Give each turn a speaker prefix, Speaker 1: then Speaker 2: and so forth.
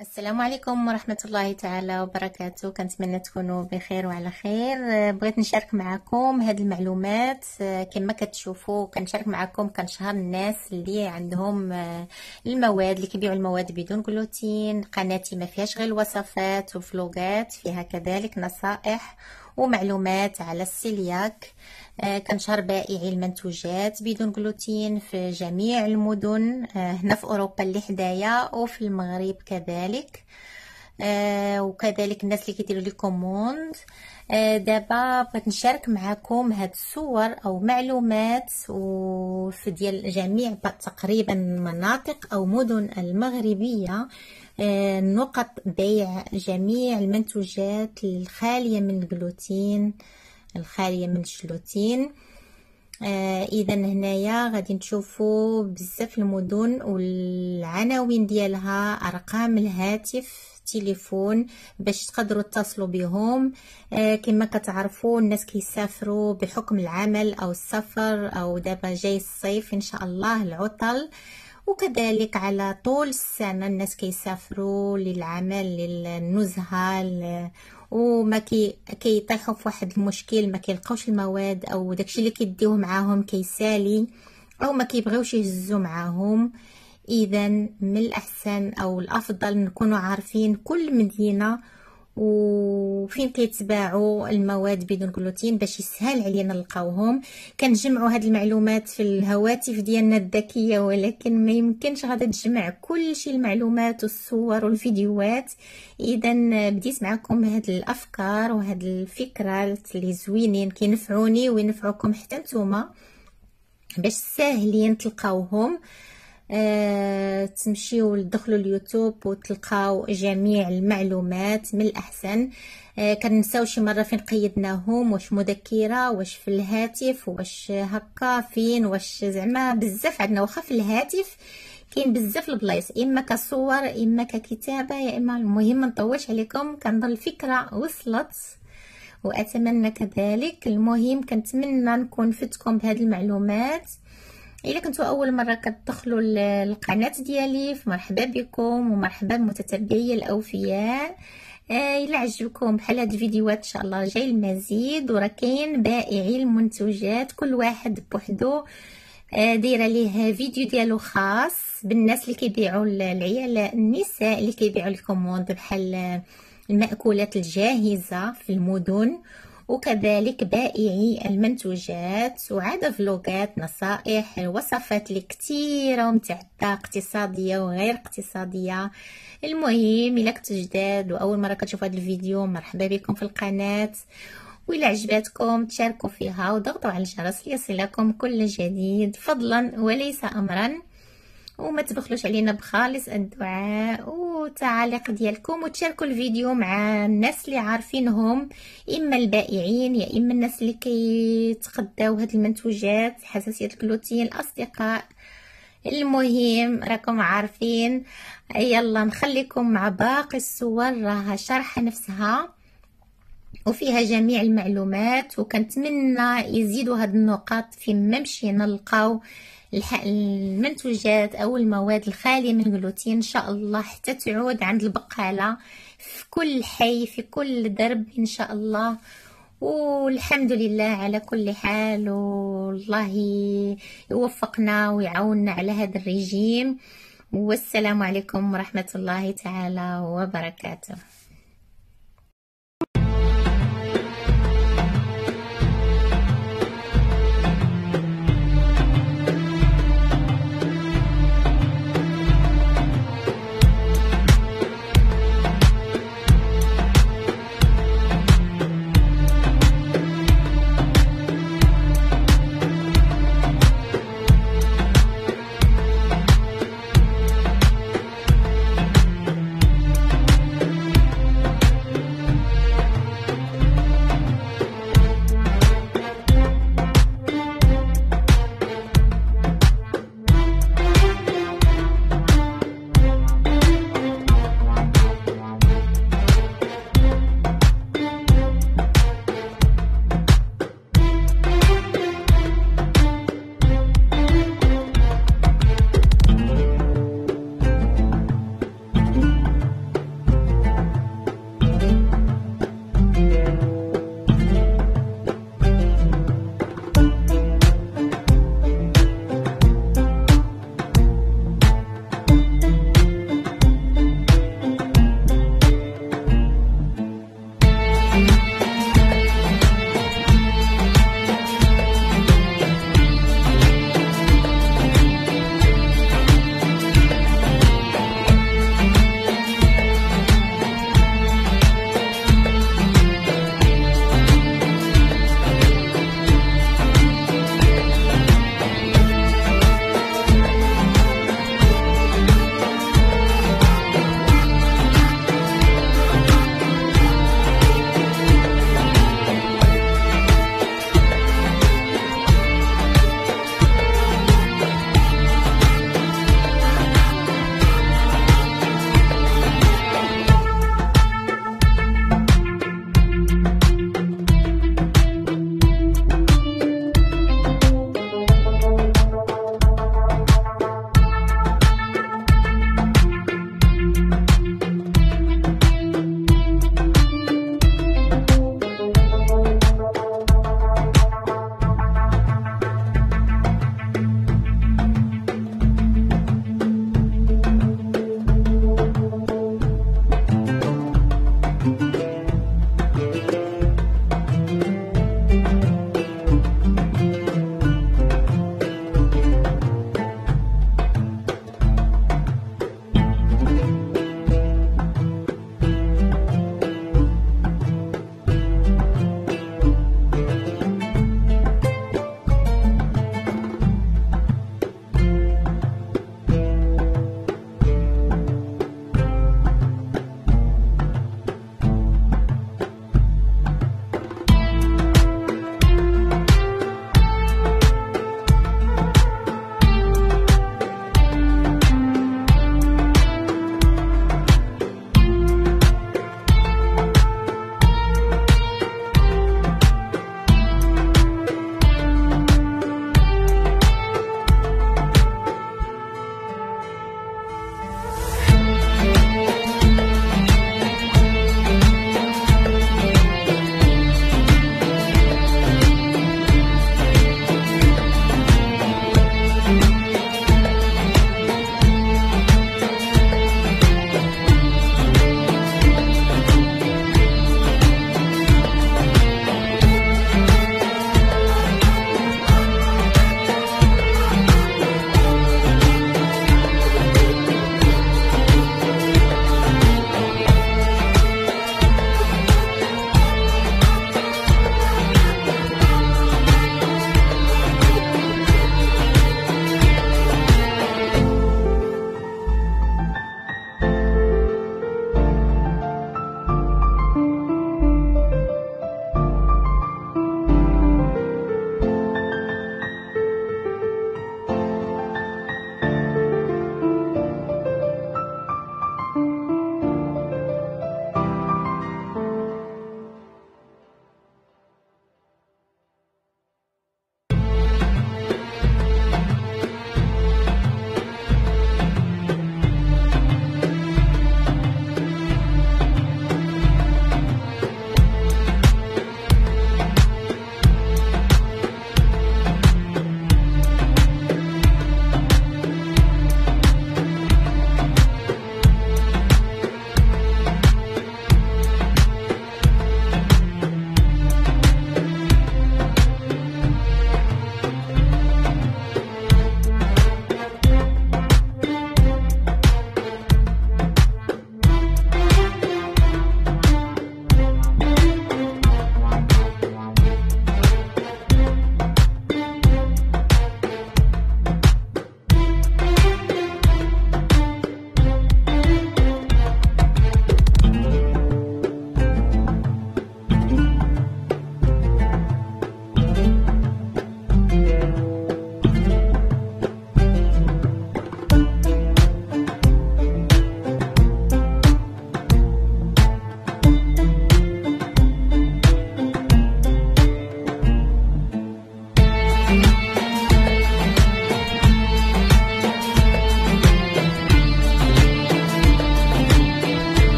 Speaker 1: السلام عليكم ورحمة الله تعالى وبركاته. كنتمنى تكونوا بخير وعلى خير. بغيت نشارك معكم هاد المعلومات. كما كتشوفوا كنشارك معكم كنشهر الناس اللي عندهم المواد اللي كيبيعوا المواد بدون جلوتين قناتي ما فيهاش غير الوصفات وفلوقات فيها كذلك نصائح ومعلومات على السيلياك آه، كنشهر بائعي المنتوجات بدون جلوتين في جميع المدن آه، هنا في أوروبا اللي حدايا وفي المغرب كذلك. آه، وكذلك الناس اللي كيديروا لي كوموند دابا بغيت نشارك معكم هاد الصور أو معلومات وفي ديال جميع تقريبا مناطق أو مدن المغربية. نقط بيع جميع المنتوجات الخالية من الجلوتين الخالية من الجلوتين آه اذا هنايا غادي نشوفوا بزاف المدن والعناوين ديالها أرقام الهاتف. تليفون باش تقدروا تتصلوا بهم آه كما كتعرفوا الناس كيسافروا بحكم العمل أو السفر أو دابا جاي الصيف إن شاء الله العطل. وكذلك على طول السنة الناس كيسافروا للعمل للنزهة وما كي كيطيحوا في واحد المشكل ما كيلقاوش المواد أو داكشي اللي كيديوه معاهم كيسالي أو ما كيبغيوش يهزوا معاهم. اذا من الأحسن أو الأفضل نكونوا عارفين كل مدينة وفين كيتباعوا المواد بدون جلوتين باش يسهل علينا نلقاوهم. كنجمعوا هاد المعلومات في الهواتف ديالنا الذكية ولكن ما يمكنش غادي تجمع كل شيء المعلومات والصور والفيديوهات. اذا بديت معكم هاد الأفكار وهاد الفكرات اللي زوينين كينفعوني وينفعوكم حتى نتوما باش ساهلين تلقاوهم. آه، تمشيو تدخلوا اليوتيوب وتلقاو جميع المعلومات من الأحسن. آه، كنساو شي مرة فين قيدناهم واش مذكرة واش في الهاتف واش هكا فين واش زعما. بزاف عندنا واخا في الهاتف كاين بزاف البلايص إما كصور إما ككتابة. يا إما المهم نطولش عليكم كنظن الفكرة وصلت وأتمنى كذلك. المهم كنتمنى نكون فتكم بهذه المعلومات. إلا كنتوا أول مرة كتدخلوا القناة ديالي فمرحبا بكم ومرحبا بمتتبعي الأوفياء. آه إلا عجبكم بحال هاد الفيديوهات إن شاء الله جاي المزيد وراه كاين بائعي المنتوجات كل واحد بوحدو آه دايرة ليه فيديو ديالو خاص بالناس اللي كيبيعوا العيال النساء اللي كيبيعوا الكوموند بحال المأكولات الجاهزة في المدن. وكذلك بائعي المنتوجات وعاد فلوقات نصائح وصفات اللي ومتعدة اقتصادية وغير اقتصادية. المهم إلا كنتو جداد وأول مرة كتشوفوا هذا الفيديو مرحبا بكم في القناة. وإلا عجبتكم تشاركوا فيها وضغطوا على الجرس ليصلكم كل جديد فضلا وليس امرا. وما تبخلوش علينا بخالص الدعاء والتعاليق ديالكم وتشاركوا الفيديو مع الناس اللي عارفينهم إما البائعين يا إما الناس اللي كيتقداو هاد المنتوجات حساسية الجلوتين الأصدقاء. المهم راكم عارفين. يلا نخليكم مع باقي الصور راها شرح نفسها. وفيها جميع المعلومات وكنتمنى يزيدوا هاد النقاط فيما مشينا نلقاو المنتوجات أو المواد الخالية من الجلوتين إن شاء الله حتى تعود عند البقالة في كل حي في كل درب إن شاء الله. والحمد لله على كل حال والله يوفقنا ويعاوننا على هذا الرجيم. والسلام عليكم ورحمة الله تعالى وبركاته.